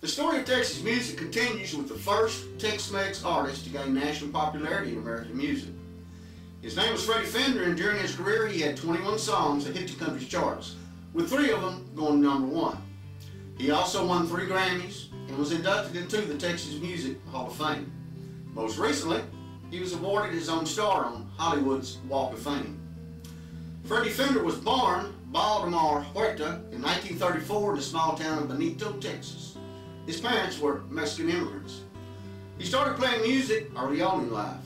The story of Texas music continues with the first Tex-Mex artist to gain national popularity in American music. His name was Freddy Fender, and during his career he had 21 songs that hit the country's charts, with three of them going number one. He also won three Grammys and was inducted into the Texas Music Hall of Fame. Most recently, he was awarded his own star on Hollywood's Walk of Fame. Freddy Fender was born Baldemar Huerta in 1934 in the small town of Benito, Texas. His parents were Mexican immigrants. He started playing music early on in life.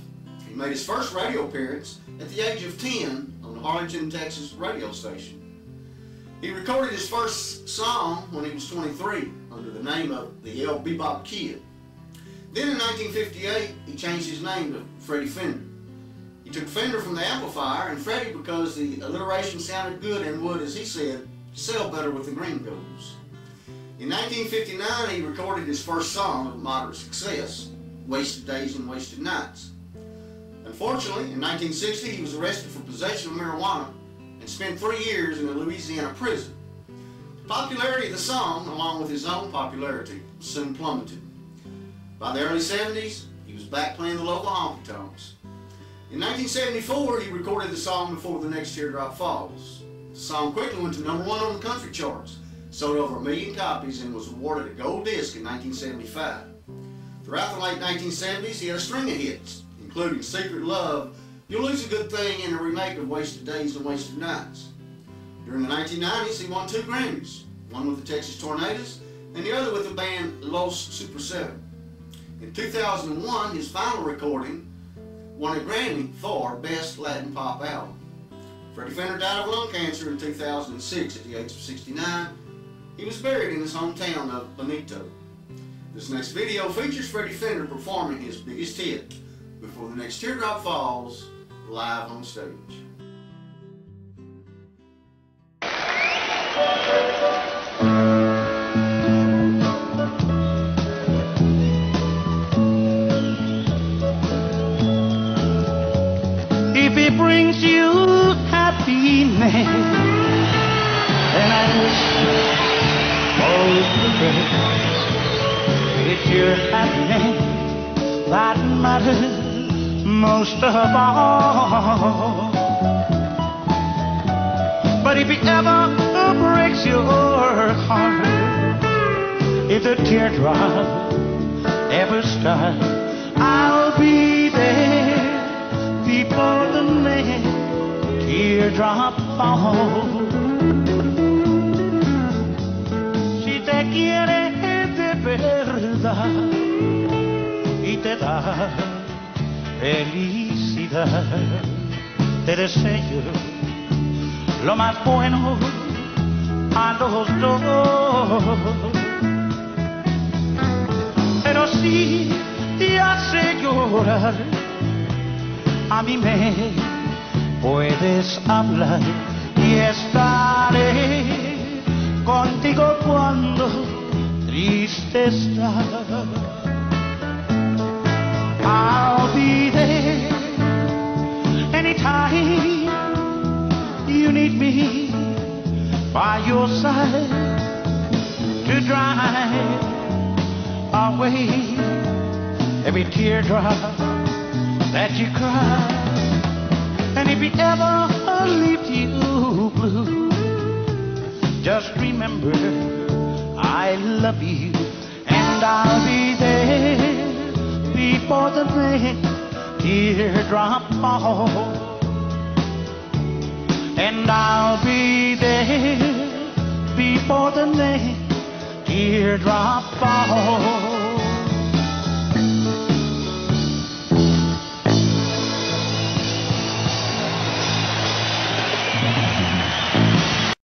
He made his first radio appearance at the age of 10 on the Harlingen, Texas radio station. He recorded his first song when he was 23 under the name of the El Bebop Kid. Then in 1958, he changed his name to Freddy Fender. He took Fender from the amplifier and Freddy because the alliteration sounded good and would, as he said, sell better with the green gringos. In 1959, he recorded his first song of moderate success, Wasted Days and Wasted Nights. Unfortunately, in 1960, he was arrested for possession of marijuana and spent three years in a Louisiana prison. The popularity of the song, along with his own popularity, soon plummeted. By the early 70s, he was back playing the local honky tonks. In 1974, he recorded the song Before the Next Teardrop Falls. The song quickly went to number one on the country charts sold over a million copies and was awarded a gold disc in 1975. Throughout the late 1970s, he had a string of hits, including Secret Love, You'll Lose a Good Thing, and a remake of Wasted Days and Wasted Nights. During the 1990s, he won two Grammys, one with the Texas Tornados and the other with the band Los Super 7. In 2001, his final recording won a Grammy for Best Latin Pop Album. Freddy Fender died of lung cancer in 2006 at the age of 69 he was buried in his hometown of Benito. This next video features Freddy Fender performing his biggest hit, Before the Next Teardrop Falls, live on stage. If it brings you happiness, then I wish your happiness that matters most of all. But if it ever breaks your heart, if the teardrop ever starts, I'll be there before the next teardrop falls. Quiere de verdad y te da felicidad. Te deseo lo más bueno a los dos. Pero si te hace llorar, a mí me puedes hablar y estaré cuando triste. I'll be there anytime you need me by your side to dry away every teardrop that you cry. And if it ever leaves you blue, just remember, I love you, and I'll be there before the next teardrop falls. And I'll be there before the next teardrop falls.